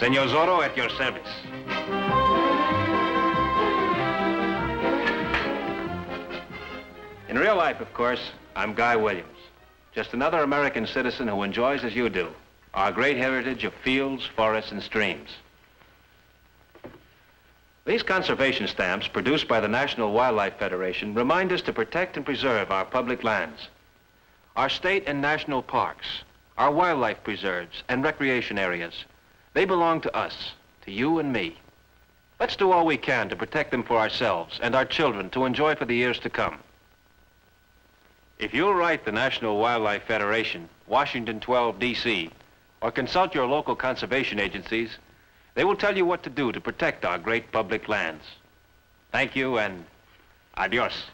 Senor Zorro, at your service. In real life, of course, I'm Guy Williams. Just another American citizen who enjoys, as you do, our great heritage of fields, forests, and streams. These conservation stamps, produced by the National Wildlife Federation, remind us to protect and preserve our public lands. Our state and national parks, our wildlife preserves and recreation areas, they belong to us, to you and me. Let's do all we can to protect them for ourselves and our children to enjoy for the years to come. If you'll write the National Wildlife Federation, Washington 12, D.C., or consult your local conservation agencies, they will tell you what to do to protect our great public lands. Thank you and adios.